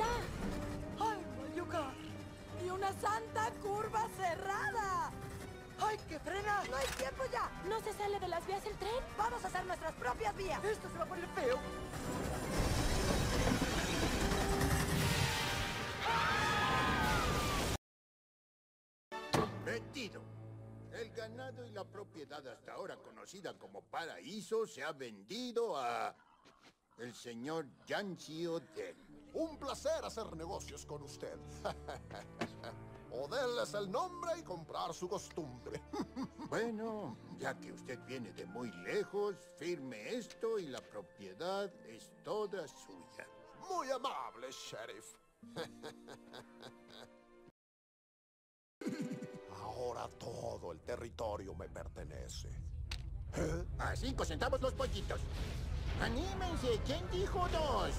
está. ¡Ay, Mayuka! ¡Y una santa curva cerrada! ¡Ay, que frena! ¡No hay tiempo ya! ¿No se sale de las vías el tren? ¡Vamos a hacer nuestras propias vías! ¡Esto se va a poner feo! Vendido. El ganado y la propiedad hasta ahora conocida como Paraíso se ha vendido a... el señor Yanchi Odell. Un placer hacer negocios con usted. Es el nombre y comprar su costumbre. Bueno, ya que usted viene de muy lejos, firme esto y la propiedad es toda suya. Muy amable, sheriff. Ahora todo el territorio me pertenece. A cinco centavos los pollitos. ¡Anímense! ¿Quién dijo dos?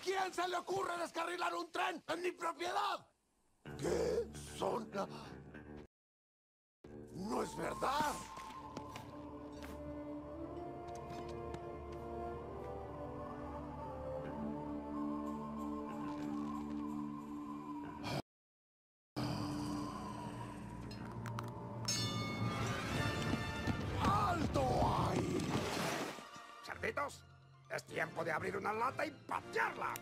Quién se le ocurre descarrilar un tren en mi propiedad? ¿Qué son? No es verdad. ¡Alto ahí! ¡Cerditos! Es tiempo de abrir una lata y patearla.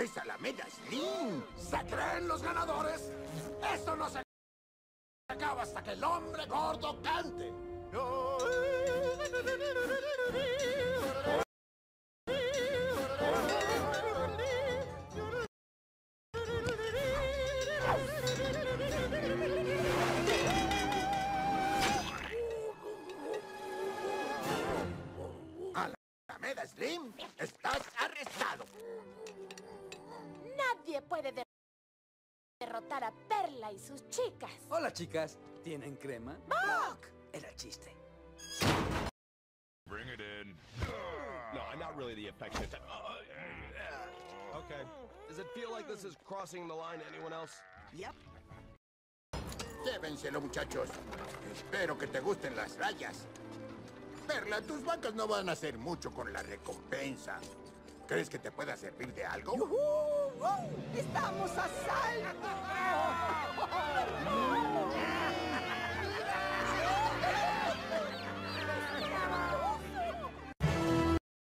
¡Es Alameda Slim! ¿Se creen los ganadores? Esto no se acaba hasta que el hombre gordo cante. Alameda Slim, estás arrestado. Puede de- derrotar a Perla y sus chicas. Hola, chicas. ¿Tienen crema? Era chiste. Bring it in. No, I'm not really the affectionate type. Okay. Does it feel like this is crossing the line to anyone else? Llévenselo, muchachos. Espero que te gusten las rayas. Perla, tus vacas no van a hacer mucho con la recompensa. ¿Crees que te pueda servir de algo? ¡Yujú! ¡Oh! ¡Estamos a salvo!